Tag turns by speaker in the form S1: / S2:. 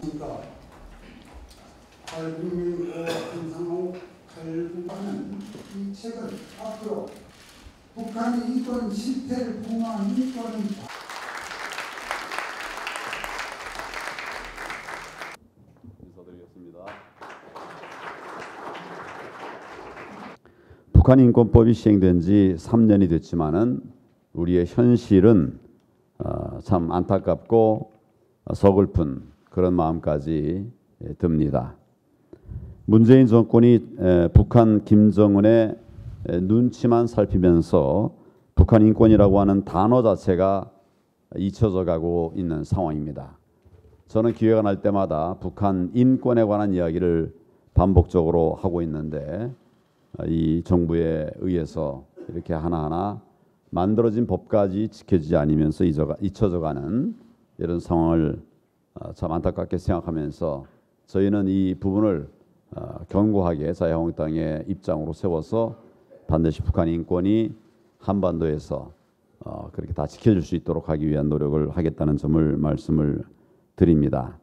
S1: 그러니까 팔국민고 한상호 팔국가는 이 책은 앞으로 북한이 이권 실패를 이권은
S2: 인사드리겠습니다. 북한 인권법이 시행된 지 3년이 됐지만은 우리의 현실은 어, 참 안타깝고 서글픈 그런 마음까지 예, 듭니다. 문재인 정권이 에, 북한 김정은의 에, 눈치만 살피면서 북한 인권이라고 하는 단어 자체가 잊혀져 가고 있는 상황입니다. 저는 기회가 날 때마다 북한 인권에 관한 이야기를 반복적으로 하고 있는데 어, 이 정부에 의해서 이렇게 하나하나 만들어진 법까지 지켜지지 않으면서 잊혀져가는 이런 상황을 어, 참 안타깝게 생각하면서 저희는 이 부분을 어, 견고하게 자유한국당의 입장으로 세워서 반드시 북한 인권이 한반도에서 어, 그렇게 다 지켜줄 수 있도록 하기 위한 노력을 하겠다는 점을 말씀을 드립니다.